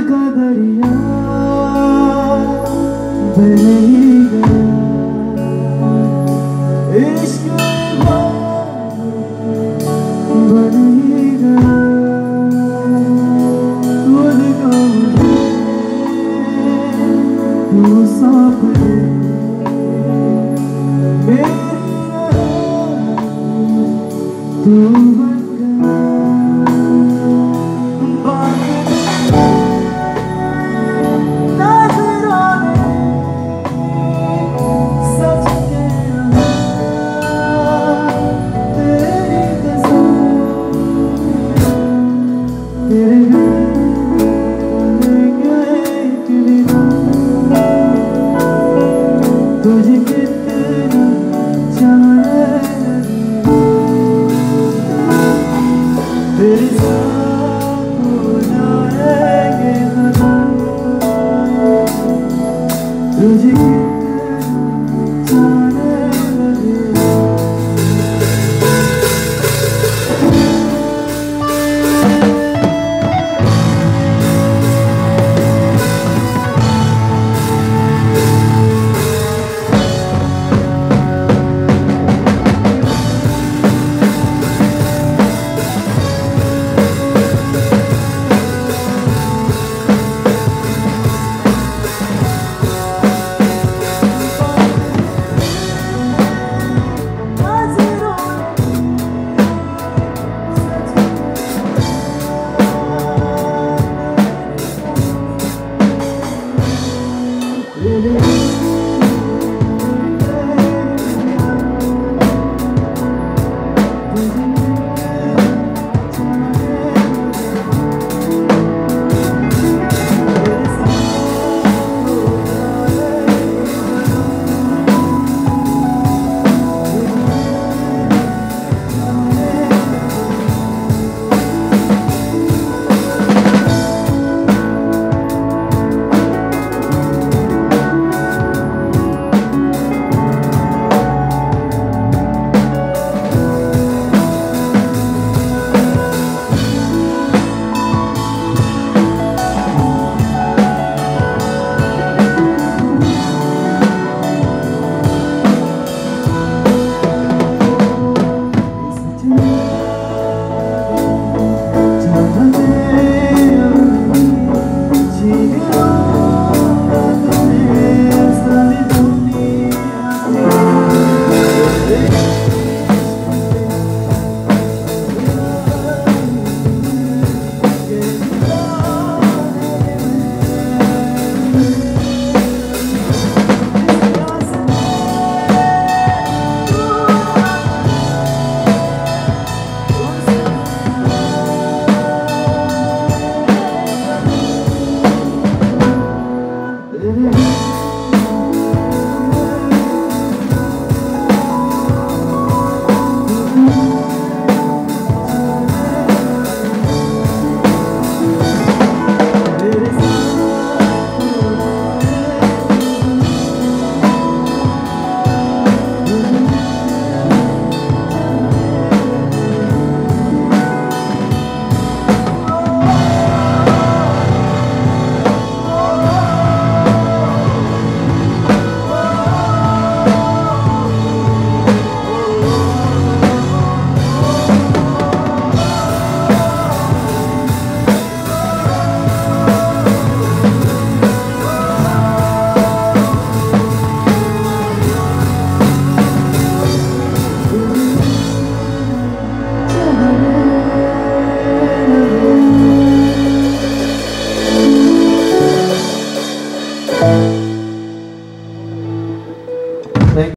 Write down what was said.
का दरिया बह ही गया इश्क बन ही गया खुद को मुझे तू सौंप दे मेरी राह तू Thank you.